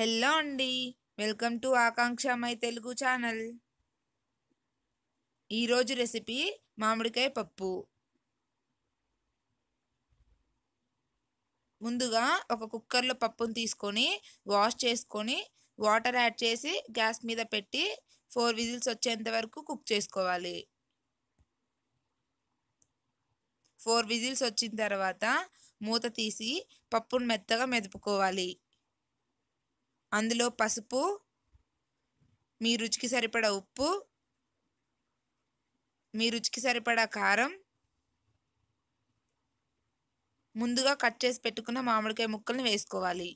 Hello అండి. Welcome to Akanksha my Telugu channel. ఈరోజు recipe మామిడికాయ పప్పు. ముందుగా ఒక కుక్కర్లో పప్పును తీసుకొని వాష్ చేసుకొని వాటర్ యాడ్ చేసి గ్యాస్ మీద పెట్టి ఫోర్ విజిల్స్ వచ్చేంత వరకు కుక్ చేసుకోవాలి. ఫోర్ విజిల్స్ వచ్చిన తర్వాత మూత తీసి పప్పును మెత్తగా మెదుపుకోవాలి. అందులో పసుపు మీ రుచికి సరిపడా ఉప్పు మీ రుచికి సరిపడా కారం. ముందుగా కట్ చేసి పెట్టుకున్న మామిడికాయ ముక్కల్ని వేసుకోవాలి.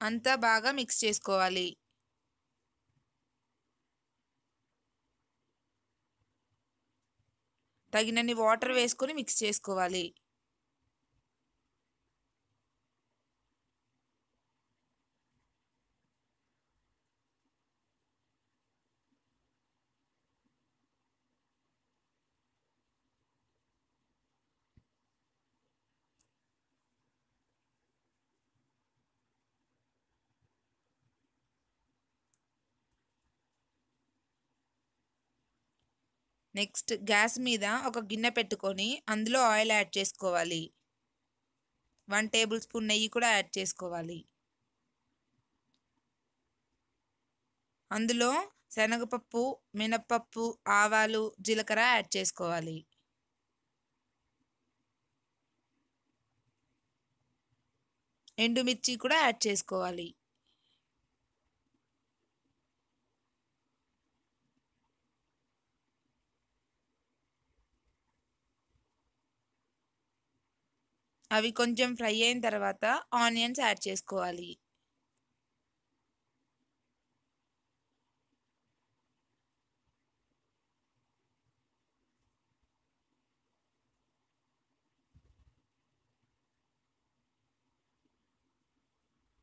అంతా బాగా మిక్స్ చేసుకోవాలి. తగినన్ని వాటర్ వేసుకొని మిక్స్ చేసుకోవాలి. నెక్స్ట్ గ్యాస్ మీద ఒక గిన్నె పెట్టుకొని అందులో ఆయిల్ యాడ్ చేసుకోవాలి. వన్ టేబుల్ స్పూన్ నెయ్యి కూడా యాడ్ చేసుకోవాలి. అందులో శనగపప్పు మినప్పప్పు ఆవాలు జీలకర్ర యాడ్ చేసుకోవాలి. ఎండుమిర్చి కూడా యాడ్ చేసుకోవాలి. అవి కొంచెం ఫ్రై అయిన తర్వాత ఆనియన్స్ యాడ్ చేసుకోవాలి.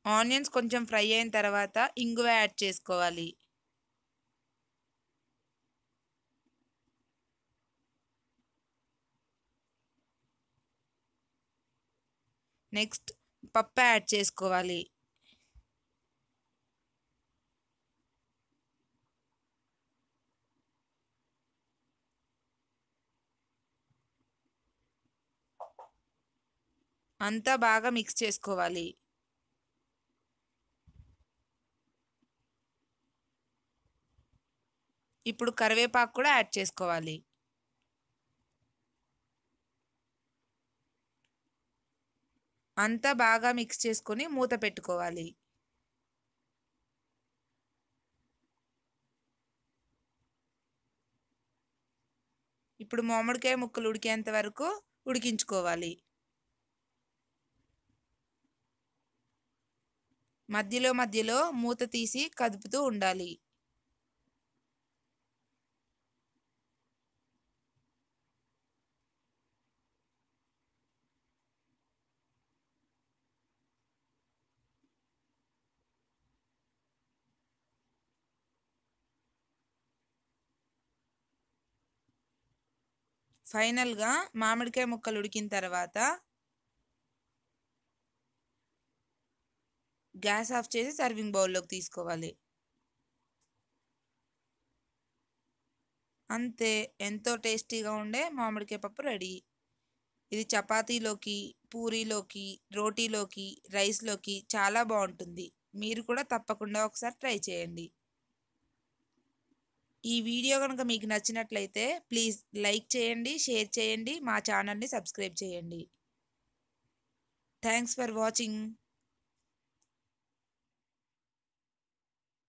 ఆనియన్స్ కొంచెం ఫ్రై అయిన తర్వాత ఇంగువ యాడ్ చేసుకోవాలి. నెక్స్ట్ పప్పు యాడ్ చేసుకోవాలి. అంతా బాగా మిక్స్ చేసుకోవాలి. ఇప్పుడు కరివేపాకు కూడా యాడ్ చేసుకోవాలి. అంతా బాగా మిక్స్ చేసుకొని మూత పెట్టుకోవాలి. ఇప్పుడు మామిడికాయ ముక్కలు ఉడికేంత వరకు ఉడికించుకోవాలి. మధ్యలో మధ్యలో మూత తీసి కదుపుతూ ఉండాలి. ఫైనల్గా మామిడికాయ ముక్కలు ఉడికిన తర్వాత గ్యాస్ ఆఫ్ చేసి సర్వింగ్ బౌల్లోకి తీసుకోవాలి. అంతే ఎంతో టేస్టీగా ఉండే మామిడికాయ పప్పు రెడీ. ఇది చపాతీలోకి పూరీలోకి రోటీలోకి రైస్లోకి చాలా బాగుంటుంది. మీరు కూడా తప్పకుండా ఒకసారి ట్రై చేయండి. ఈ వీడియో కనుక మీకు నచ్చినట్లయితే ప్లీజ్ లైక్ చేయండి షేర్ చేయండి మా ఛానల్ని సబ్స్క్రైబ్ చేయండి. Thanks for watching.